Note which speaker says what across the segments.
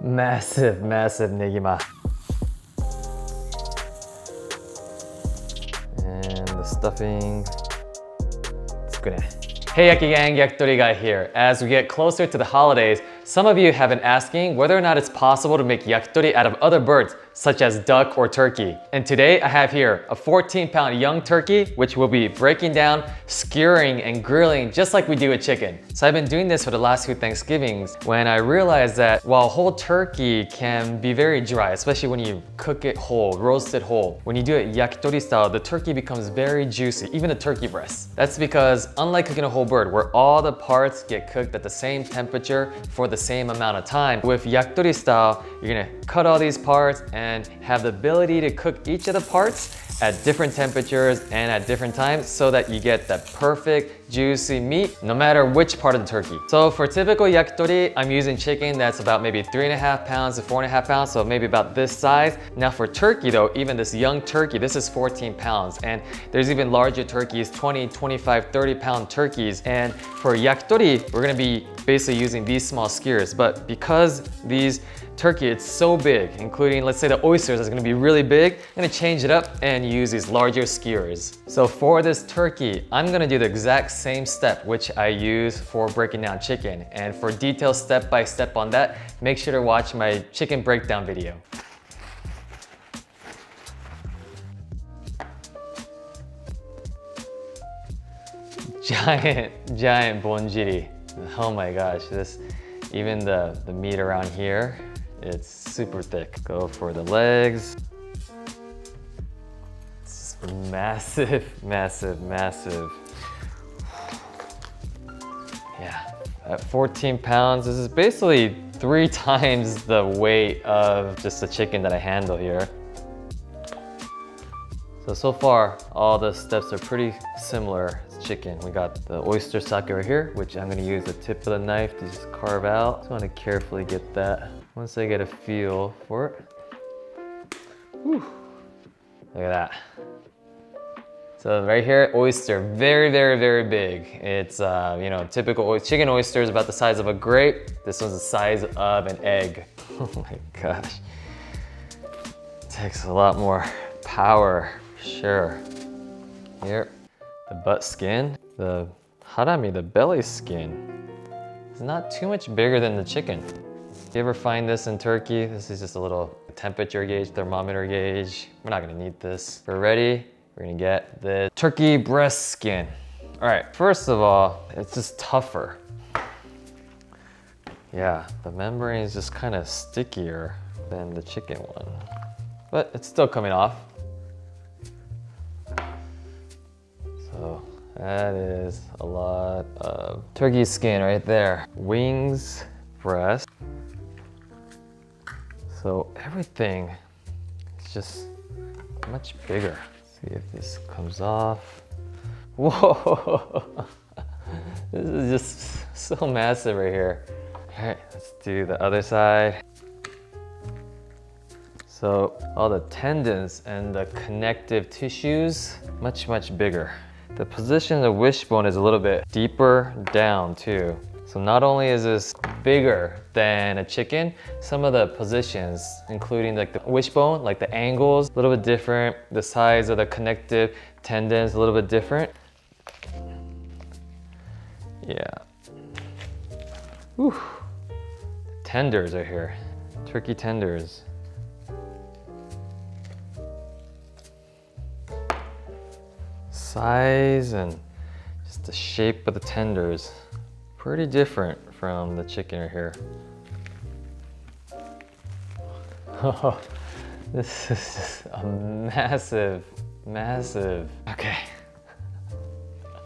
Speaker 1: Massive, massive negima. And the stuffing. Hey Yaki Gang, Yakitori Guy here. As we get closer to the holidays, some of you have been asking whether or not it's possible to make yakitori out of other birds, such as duck or turkey. And today I have here a 14 pound young turkey, which we'll be breaking down, skewering, and grilling just like we do with chicken. So I've been doing this for the last few Thanksgivings when I realized that while whole turkey can be very dry, especially when you cook it whole, roast it whole, when you do it yakitori style, the turkey becomes very juicy, even the turkey breast. That's because unlike cooking a whole bird where all the parts get cooked at the same temperature for the same amount of time, with yakitori style, you're gonna cut all these parts and have the ability to cook each of the parts at different temperatures and at different times so that you get that perfect juicy meat no matter which part of the turkey. So for typical yakitori, I'm using chicken that's about maybe three and a half pounds to four and a half pounds, so maybe about this size. Now for turkey though, even this young turkey, this is 14 pounds and there's even larger turkeys, 20, 25, 30 pound turkeys. And for yakitori, we're gonna be basically using these small skewers, but because these turkey, it's so big, including, let's say the oysters is gonna be really big. I'm gonna change it up and use these larger skewers. So for this turkey, I'm gonna do the exact same step which I use for breaking down chicken. And for detailed step by step on that, make sure to watch my chicken breakdown video. Giant, giant bonjiri. Oh my gosh, this, even the, the meat around here it's super thick. Go for the legs. It's massive, massive, massive. Yeah, at 14 pounds, this is basically three times the weight of just the chicken that I handle here. So, so far, all the steps are pretty similar chicken. We got the oyster sake right here, which I'm gonna use the tip of the knife to just carve out. Just wanna carefully get that once I get a feel for it. Whew. Look at that. So right here, oyster, very, very, very big. It's, uh, you know, typical chicken oyster is about the size of a grape. This one's the size of an egg. Oh my gosh. Takes a lot more power, sure. Here, the butt skin, the harami, the belly skin, is not too much bigger than the chicken you ever find this in Turkey, this is just a little temperature gauge, thermometer gauge. We're not gonna need this. We're ready. We're gonna get the turkey breast skin. All right, first of all, it's just tougher. Yeah, the membrane is just kind of stickier than the chicken one, but it's still coming off. So that is a lot of turkey skin right there. Wings, breast, so everything is just much bigger. Let's see if this comes off. Whoa! this is just so massive right here. All right, let's do the other side. So all the tendons and the connective tissues, much, much bigger. The position of the wishbone is a little bit deeper down too. So not only is this bigger than a chicken, some of the positions, including like the wishbone, like the angles, a little bit different. The size of the connective tendons, a little bit different. Yeah. Whew. Tenders are here. Turkey tenders. Size and just the shape of the tenders pretty different from the chicken right here. Oh, this is a massive, massive, okay.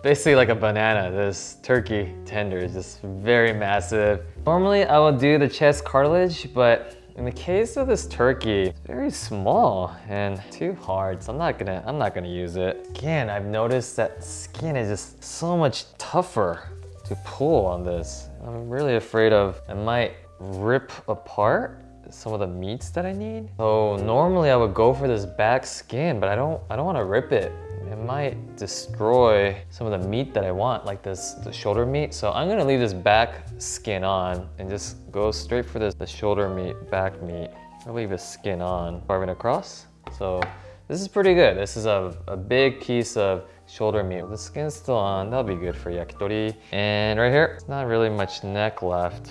Speaker 1: Basically like a banana, this turkey tender is just very massive. Normally I would do the chest cartilage, but in the case of this turkey, it's very small and too hard, so I'm not gonna, I'm not gonna use it. Again, I've noticed that skin is just so much tougher to pull on this. I'm really afraid of it might rip apart some of the meats that I need. So normally I would go for this back skin, but I don't I don't want to rip it. It might destroy some of the meat that I want, like this the shoulder meat. So I'm gonna leave this back skin on and just go straight for this, the shoulder meat, back meat. I'll leave the skin on, carving across. So this is pretty good. This is a, a big piece of shoulder meat. The skin's still on, that'll be good for yakitori. And right here, not really much neck left.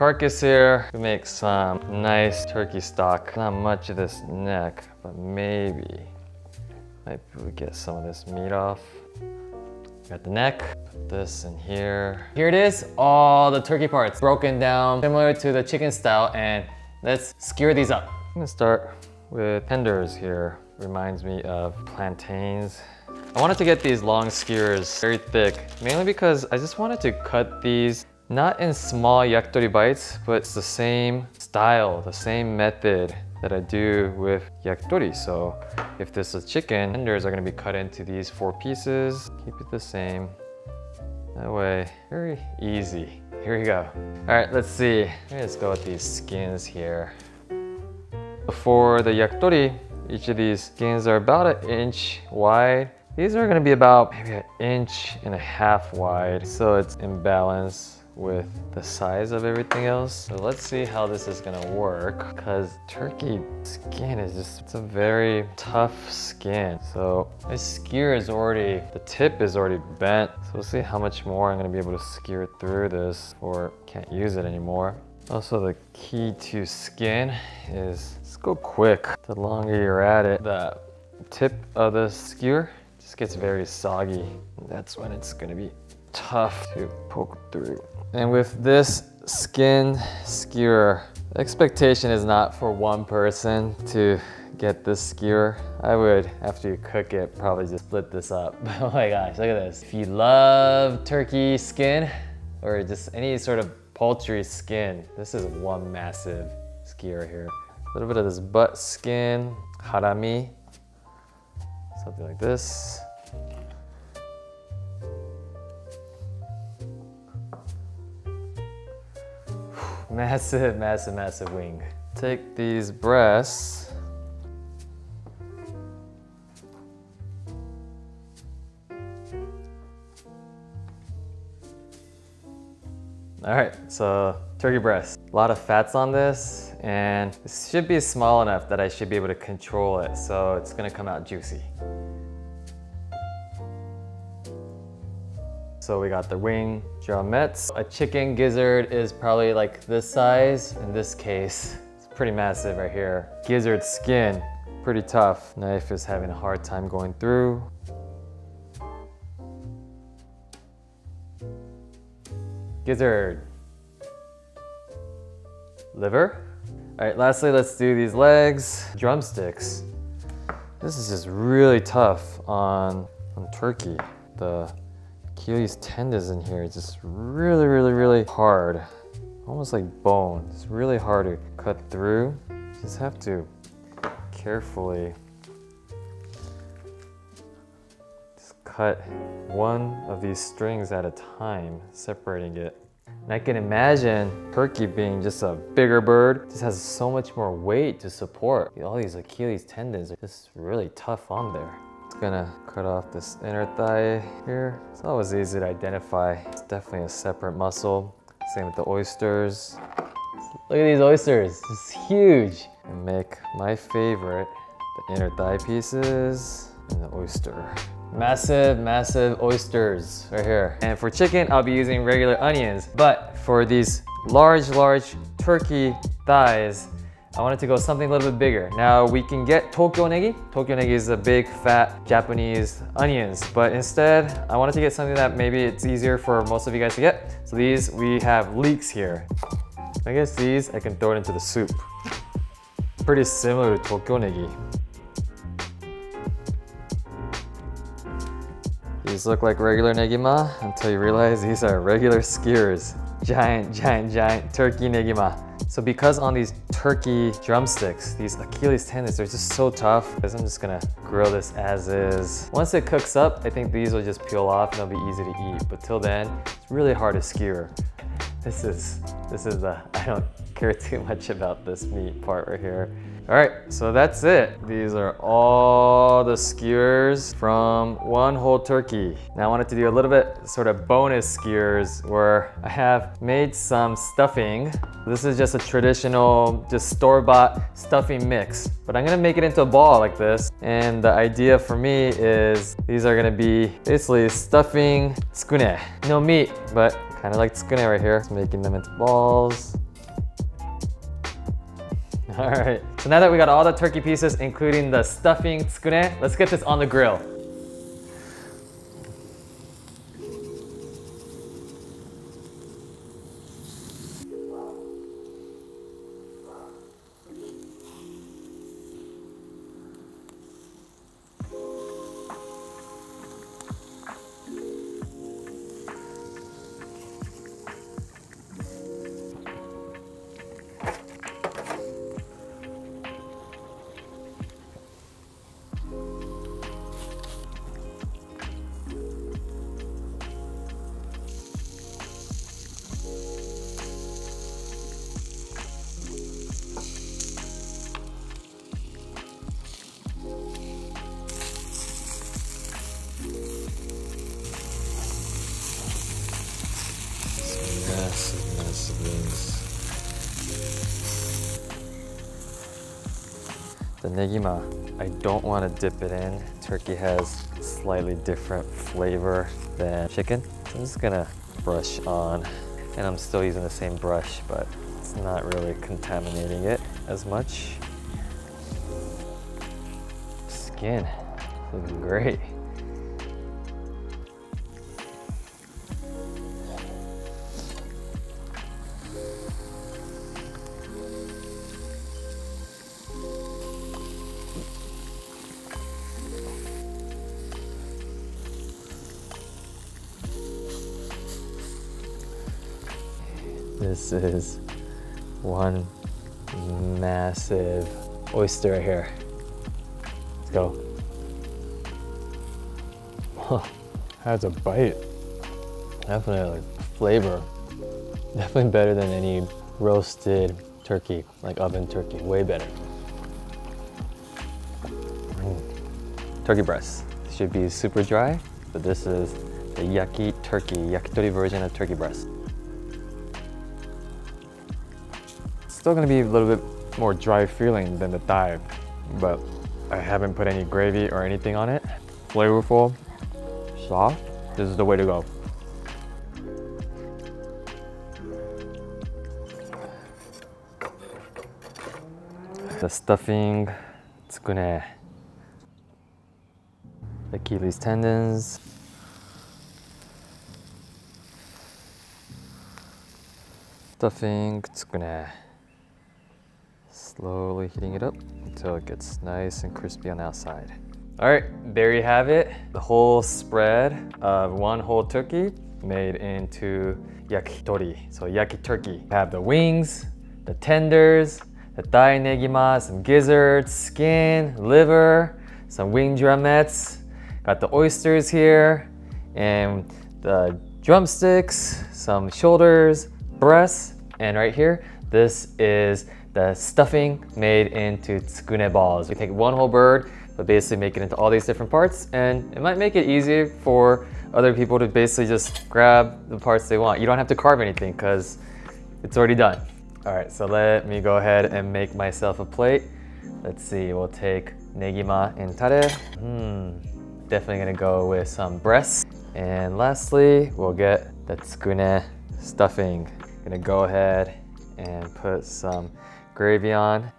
Speaker 1: Carcass here, we make some nice turkey stock. Not much of this neck, but maybe, maybe we get some of this meat off. Got the neck, put this in here. Here it is, all the turkey parts broken down, similar to the chicken style, and let's skewer these up. I'm gonna start with tenders here. Reminds me of plantains. I wanted to get these long skewers very thick, mainly because I just wanted to cut these not in small yakitori bites, but it's the same style, the same method that I do with yakitori. So if this is chicken, tenders are gonna be cut into these four pieces. Keep it the same. That way, very easy. Here we go. All right, let's see. Let's go with these skins here. For the yakitori, each of these skins are about an inch wide. These are gonna be about maybe an inch and a half wide, so it's in balance with the size of everything else. So let's see how this is gonna work because turkey skin is just, it's a very tough skin. So this skewer is already, the tip is already bent. So we'll see how much more I'm gonna be able to skewer through this or can't use it anymore. Also the key to skin is just go quick. The longer you're at it, the tip of the skewer just gets very soggy. That's when it's gonna be tough to poke through. And with this skin skewer, expectation is not for one person to get this skewer. I would, after you cook it, probably just split this up. oh my gosh, look at this. If you love turkey skin, or just any sort of poultry skin, this is one massive skewer here. A little bit of this butt skin, harami, something like this. Massive, massive, massive wing. Take these breasts. All right, so turkey breast. A lot of fats on this and it should be small enough that I should be able to control it so it's gonna come out juicy. So we got the wing drumettes. A chicken gizzard is probably like this size. In this case, it's pretty massive right here. Gizzard skin, pretty tough. Knife is having a hard time going through. Gizzard. Liver. All right, lastly, let's do these legs. Drumsticks. This is just really tough on, on turkey. The Achilles tendons in here. It's just really, really, really hard. Almost like bone. It's really hard to cut through. You just have to carefully just cut one of these strings at a time, separating it. And I can imagine turkey being just a bigger bird, just has so much more weight to support. All these Achilles tendons are just really tough on there gonna cut off this inner thigh here. It's always easy to identify. It's definitely a separate muscle. Same with the oysters. Look at these oysters, it's huge. And make my favorite, the inner thigh pieces and the oyster. Massive, massive oysters right here. And for chicken, I'll be using regular onions. But for these large, large turkey thighs, I wanted to go something a little bit bigger. Now we can get Tokyo Negi. Tokyo Negi is a big fat Japanese onions, but instead I wanted to get something that maybe it's easier for most of you guys to get. So these, we have leeks here. I guess these, I can throw it into the soup. Pretty similar to Tokyo Negi. These look like regular negima until you realize these are regular skewers. Giant, giant, giant turkey negima. So because on these turkey drumsticks, these Achilles tendons they're just so tough, because I'm just gonna grill this as is. Once it cooks up, I think these will just peel off and they'll be easy to eat. But till then, it's really hard to skewer. This is, this is the, I don't care too much about this meat part right here. All right, so that's it. These are all the skewers from one whole turkey. Now I wanted to do a little bit sort of bonus skewers where I have made some stuffing. This is just a traditional, just store-bought stuffing mix, but I'm gonna make it into a ball like this. And the idea for me is these are gonna be basically stuffing tsukune. No meat, but kind of like tsukune right here. Making them into balls. All right, so now that we got all the turkey pieces, including the stuffing tsukune, let's get this on the grill. The negima, I don't want to dip it in. Turkey has slightly different flavor than chicken. So I'm just gonna brush on. And I'm still using the same brush, but it's not really contaminating it as much. Skin, looking great. This is one massive oyster right here. Let's go.
Speaker 2: Has a bite.
Speaker 1: Definitely like flavor. Definitely better than any roasted turkey, like oven turkey. Way better. Mm. Turkey breast. Should be super dry, but this is the yaki turkey, yakitori version of turkey breast.
Speaker 2: Still gonna be a little bit more dry feeling than the thigh, but I haven't put any gravy or anything on it. Flavorful, soft. This is the way to go.
Speaker 1: The stuffing, tsukune. The Achilles tendons. Stuffing, tsukune. Slowly heating it up until it gets nice and crispy on the outside. All right, there you have it. The whole spread of one whole turkey made into yakitori. So yaki turkey. Have the wings, the tenders, the thigh negima, some gizzards, skin, liver, some wing drumettes. Got the oysters here, and the drumsticks, some shoulders, breasts, and right here, this is the stuffing made into tsukune balls. We take one whole bird, but basically make it into all these different parts, and it might make it easier for other people to basically just grab the parts they want. You don't have to carve anything because it's already done. All right, so let me go ahead and make myself a plate. Let's see, we'll take negima and tare. Hmm, definitely gonna go with some breasts. And lastly, we'll get the tsukune stuffing. Gonna go ahead and put some gravy on.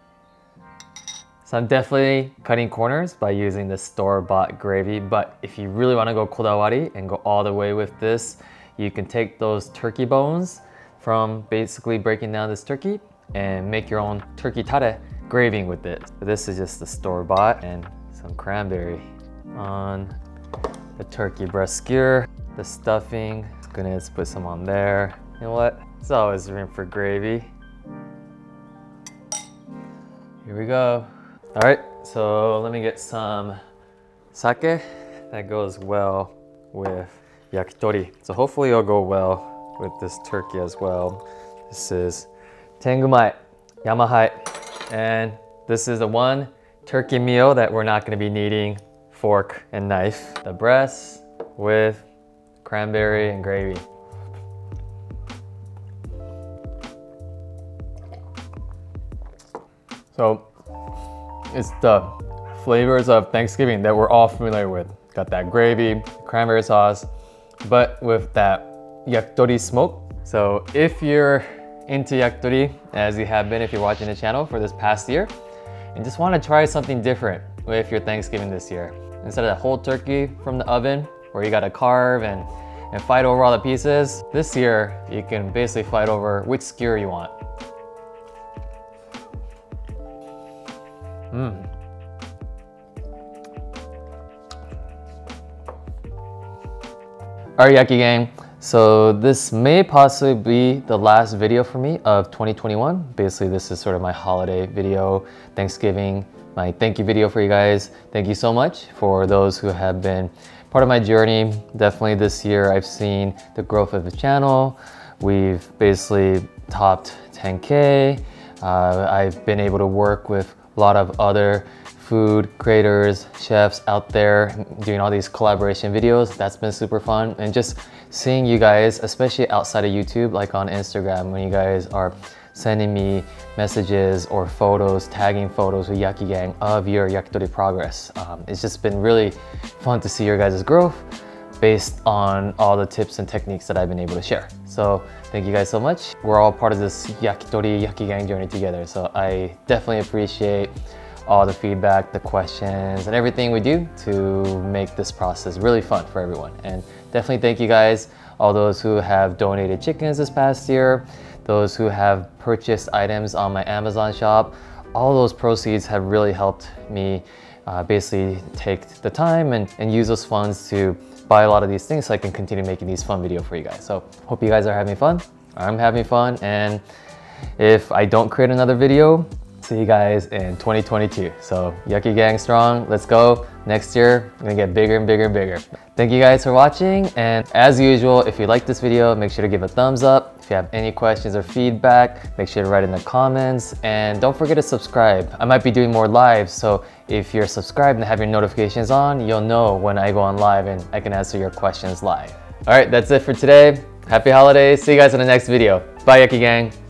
Speaker 1: So I'm definitely cutting corners by using the store-bought gravy, but if you really wanna go kodawari and go all the way with this, you can take those turkey bones from basically breaking down this turkey and make your own turkey tare graving with it. This is just the store-bought and some cranberry on the turkey breast skewer, the stuffing. Gonna just put some on there. You know what? There's always room for gravy. Here we go. All right, so let me get some sake. That goes well with yakitori. So hopefully it'll go well with this turkey as well. This is Tengumai, Yamahai, and This is the one turkey meal that we're not gonna be needing fork and knife. The breast with cranberry and gravy. So it's the flavors of Thanksgiving that we're all familiar with. Got that gravy, cranberry sauce, but with that yakitori smoke. So if you're into yakitori, as you have been if you're watching the channel for this past year, and just want to try something different with your Thanksgiving this year. Instead of that whole turkey from the oven, where you gotta carve and, and fight over all the pieces, this year you can basically fight over which skewer you want. Alright Gang, so this may possibly be the last video for me of 2021. Basically this is sort of my holiday video, Thanksgiving, my thank you video for you guys. Thank you so much for those who have been part of my journey. Definitely this year I've seen the growth of the channel. We've basically topped 10K. Uh, I've been able to work with a lot of other food creators, chefs out there doing all these collaboration videos. That's been super fun. And just seeing you guys, especially outside of YouTube, like on Instagram, when you guys are sending me messages or photos, tagging photos with Yaki Gang of your yakitori progress. Um, it's just been really fun to see your guys' growth based on all the tips and techniques that I've been able to share. So thank you guys so much. We're all part of this yakitori Yaki Gang journey together. So I definitely appreciate all the feedback, the questions, and everything we do to make this process really fun for everyone. And definitely thank you guys, all those who have donated chickens this past year, those who have purchased items on my Amazon shop. All those proceeds have really helped me uh, basically take the time and, and use those funds to buy a lot of these things so I can continue making these fun videos for you guys. So hope you guys are having fun. I'm having fun and if I don't create another video, see you guys in 2022. So Yaki Gang strong, let's go. Next year, we're gonna get bigger and bigger and bigger. Thank you guys for watching. And as usual, if you like this video, make sure to give a thumbs up. If you have any questions or feedback, make sure to write in the comments. And don't forget to subscribe. I might be doing more lives, so if you're subscribed and have your notifications on, you'll know when I go on live and I can answer your questions live. All right, that's it for today. Happy holidays. See you guys in the next video. Bye, Yaki Gang.